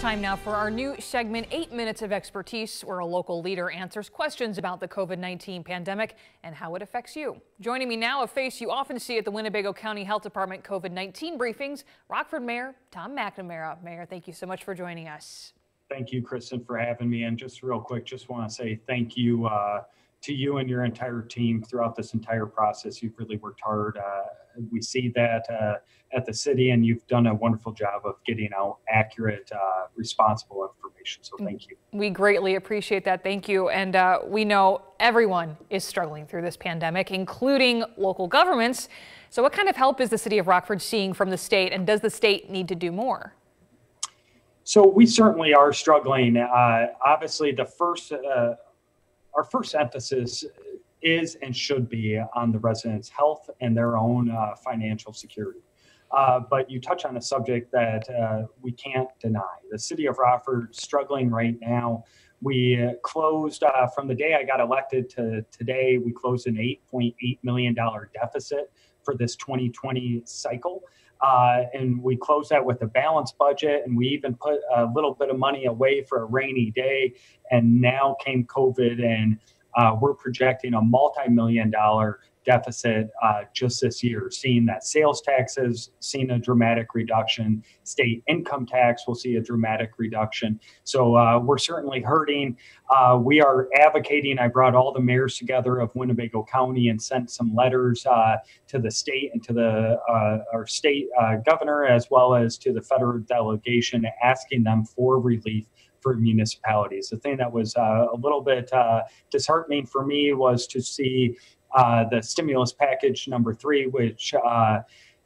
Time now for our new segment, Eight Minutes of Expertise, where a local leader answers questions about the COVID 19 pandemic and how it affects you. Joining me now, a face you often see at the Winnebago County Health Department COVID 19 briefings, Rockford Mayor Tom McNamara. Mayor, thank you so much for joining us. Thank you, Kristen, for having me. And just real quick, just want to say thank you uh, to you and your entire team throughout this entire process. You've really worked hard. Uh, we see that uh, at the city, and you've done a wonderful job of getting out accurate, uh, responsible information. So thank you. We greatly appreciate that. Thank you. And uh, we know everyone is struggling through this pandemic, including local governments. So, what kind of help is the city of Rockford seeing from the state, and does the state need to do more? So we certainly are struggling. Uh, obviously, the first, uh, our first emphasis is and should be on the residents' health and their own uh, financial security. Uh, but you touch on a subject that uh, we can't deny. The city of Rockford struggling right now. We uh, closed uh, from the day I got elected to today. We closed an 8.8 million dollar deficit for this 2020 cycle. Uh, and we closed that with a balanced budget, and we even put a little bit of money away for a rainy day. And now came COVID, and uh, we're projecting a multi-million dollar deficit uh, just this year, seeing that sales taxes seen a dramatic reduction, state income tax will see a dramatic reduction. So uh, we're certainly hurting. Uh, we are advocating. I brought all the mayors together of Winnebago County and sent some letters uh, to the state and to the uh, our state uh, governor as well as to the federal delegation, asking them for relief for municipalities. The thing that was uh, a little bit uh, disheartening for me was to see uh, the stimulus package number three, which uh,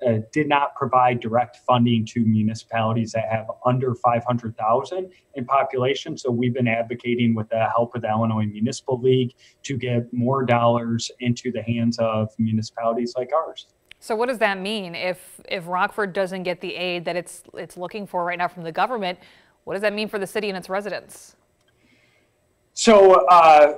uh, did not provide direct funding to municipalities that have under 500,000 in population. So we've been advocating with the help of the Illinois Municipal League to get more dollars into the hands of municipalities like ours. So what does that mean if if Rockford doesn't get the aid that it's it's looking for right now from the government? What does that mean for the city and its residents? So uh,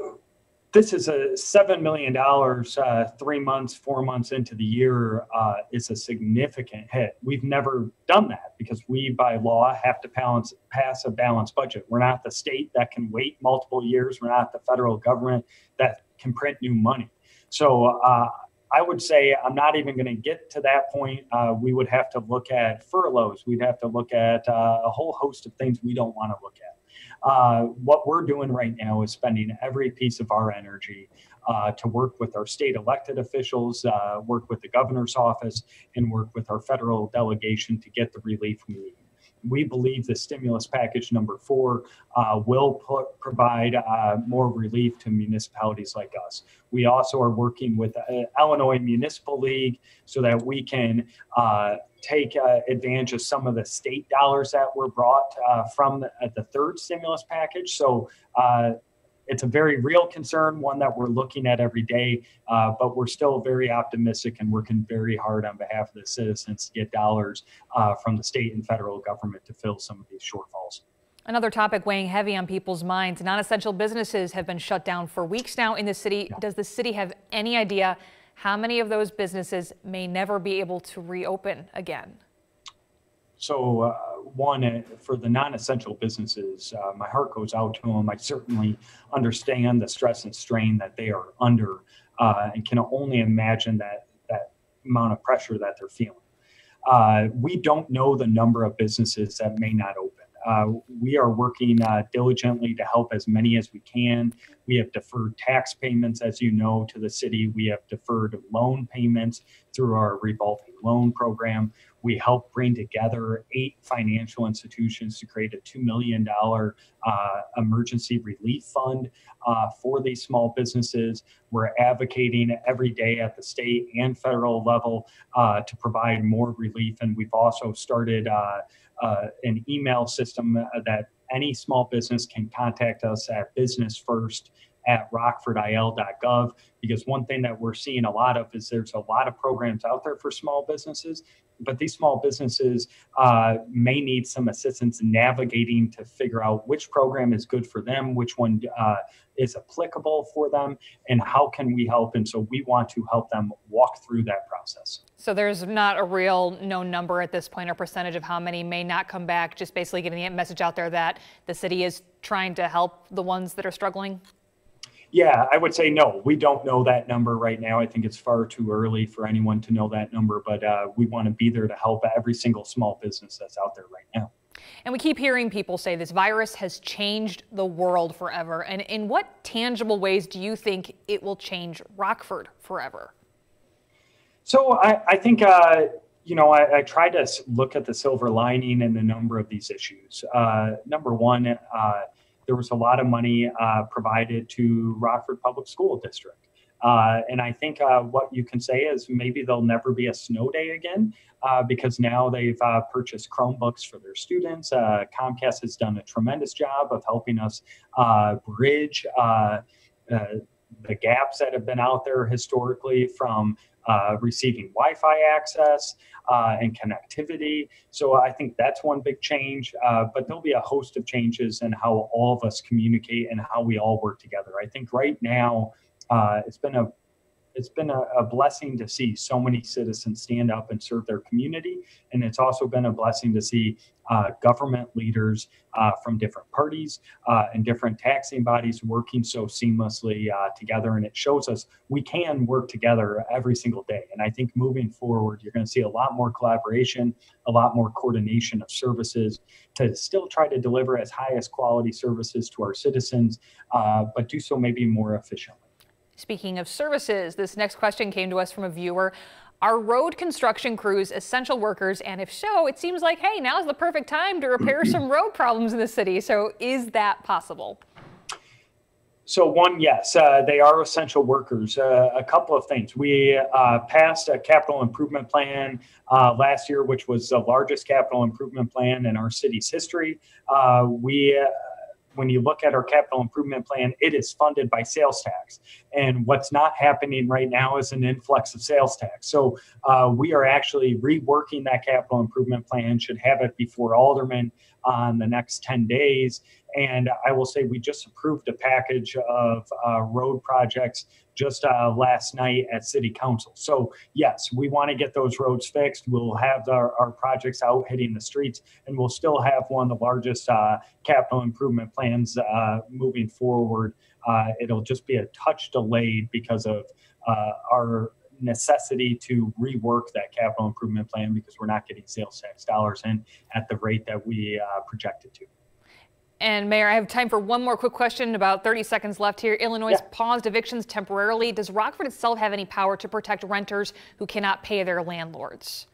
this is a seven million dollars uh, three months four months into the year uh, is a significant hit. We've never done that because we by law have to balance, pass a balanced budget. We're not the state that can wait multiple years. We're not the federal government that can print new money. So uh, I would say I'm not even going to get to that point. Uh, we would have to look at furloughs. We'd have to look at uh, a whole host of things we don't want to look at. Uh, what we're doing right now is spending every piece of our energy uh, to work with our state elected officials, uh, work with the governor's office, and work with our federal delegation to get the relief we need we believe the stimulus package number four uh, will put, provide uh, more relief to municipalities like us. We also are working with the uh, Illinois Municipal League so that we can uh, take uh, advantage of some of the state dollars that were brought uh, from the, the, third stimulus package. So it's a very real concern, one that we're looking at every day, uh, but we're still very optimistic and working very hard on behalf of the citizens to get dollars uh, from the state and federal government to fill some of these shortfalls. Another topic weighing heavy on people's minds non essential businesses have been shut down for weeks now in the city. Yeah. Does the city have any idea how many of those businesses may never be able to reopen again? So, uh, one, uh, for the non essential businesses, uh, my heart goes out to them. I certainly understand the stress and strain that they are under uh, and can only imagine that, that amount of pressure that they're feeling. Uh, we don't know the number of businesses that may not open. Uh, we are working diligently to help as many as we can. We have deferred tax payments, as you know, to the city. We have deferred loan payments through our revolving loan program. We help bring together eight financial institutions to create a $2 million uh, emergency relief fund uh, for these small businesses. We're advocating every day at the state and federal level uh, to provide more relief. And we've also started uh, uh, an email system that any small business can contact us at business first at rockfordil.gov because one thing that we're seeing a lot of is there's a lot of programs out there for small businesses but these small businesses uh, may need some assistance navigating to figure out which program is good for them which one uh, is applicable for them and how can we help and so we want to help them walk through that process So there's not a real known number at this point or percentage of how many may not come back, just basically getting the message out there that the city is trying to help the ones that are struggling? Yeah, I would say no. We don't know that number right now. I think it's far too early for anyone to know that number, but uh, we want to be there to help every single small business that's out there right now. And we keep hearing people say this virus has changed the world forever. And in what tangible ways do you think it will change Rockford forever? So I, I think, uh, you know, I, I, try to look at the silver lining in a number of these issues. Uh, number one, uh, there was a lot of money uh, provided to Rockford Public School District. Uh, and I think uh, what you can say is maybe there'll never be a snow day again uh, because now they've uh, purchased Chromebooks for their students. Uh, Comcast has done a tremendous job of helping us bridge the gaps that have been out there historically from uh, receiving Wi Fi access uh, and connectivity. So I think that's one big change. Uh, but there'll be a host of changes in how all of us communicate and how we all work together. I think right now, uh, it's been a it's been a, a, blessing to see so many citizens stand up and serve their community. And it's also been a blessing to see uh, government leaders uh, from different parties uh, and different taxing bodies working so seamlessly uh, together. And it shows us we can work together every single day. And I think moving forward, you're going to see a lot more collaboration, a lot more coordination of services to still try to deliver as highest quality services to our citizens, uh, but do so maybe more efficiently. Speaking of services, this next question came to us from a viewer. Are road construction crews essential workers? And if so, it seems like, hey, now's the perfect time to repair some road problems in the city. So is that possible? So one, yes, uh, they are essential workers. Uh, a couple of things. We uh, passed a capital improvement plan uh, last year, which was the largest capital improvement plan in our city's history. Uh, we when you look at our capital improvement plan, it is funded by sales tax. And what's not happening right now is an influx of sales tax. So uh, we are actually reworking that capital improvement plan, should have it before Alderman on the next 10 days. And I will say we just approved a package of uh, road projects just uh, last night at City Council. So, yes, we want to get those roads fixed. We'll have our, our, projects out hitting the streets, and we'll still have one of the largest uh, capital improvement plans uh, moving forward. Uh, it'll just be a touch delayed because of uh, our necessity to rework that capital improvement plan because we're not getting sales tax dollars in at the rate that we uh, projected to. And Mayor, I have time for one more quick question. About 30 seconds left here. Illinois yeah. paused evictions temporarily. Does Rockford itself have any power to protect renters who cannot pay their landlords?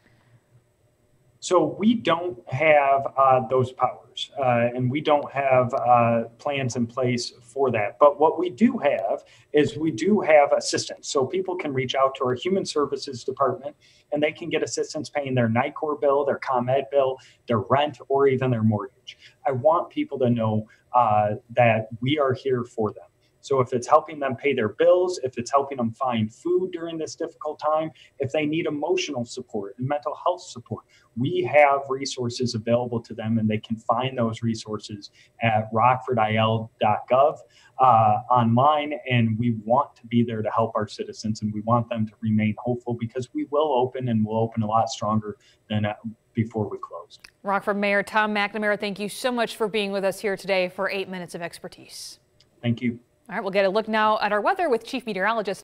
So we don't have uh, those powers, uh, and we don't have uh, plans in place for that. But what we do have is we do have assistance. So people can reach out to our human services department, and they can get assistance paying their NICOR bill, their ComEd bill, their rent, or even their mortgage. I want people to know uh, that we are here for them. So if it's helping them pay their bills, if it's helping them find food during this difficult time, if they need emotional support and mental health support, we have resources available to them and they can find those resources at rockfordil.gov uh, online. And we want to be there to help our citizens and we want them to remain hopeful because we will open and we'll open a lot stronger than uh, before we closed. Rockford Mayor Tom McNamara, thank you so much for being with us here today for eight minutes of expertise. Thank you. All right, we'll get a look now at our weather with Chief Meteorologist